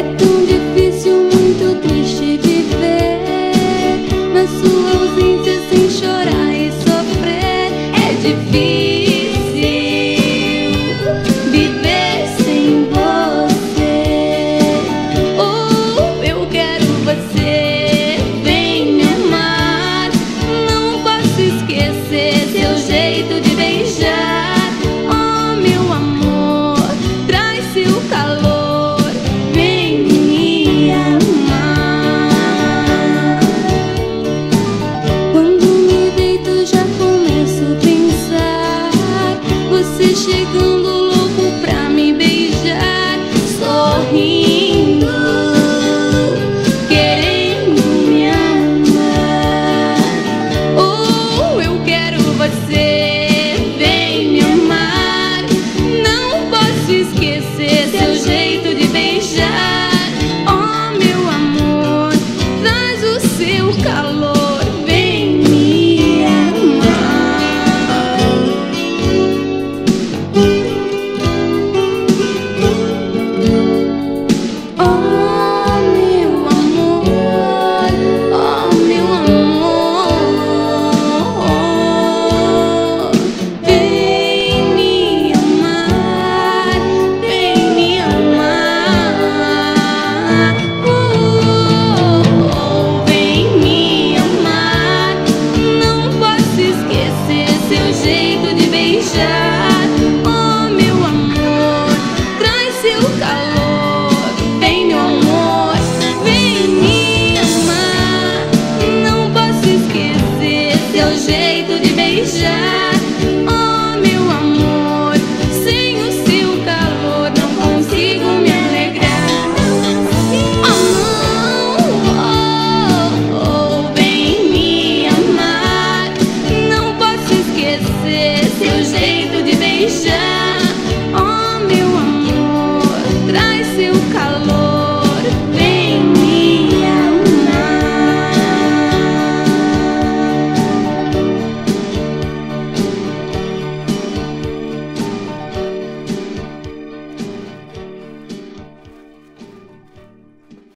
Let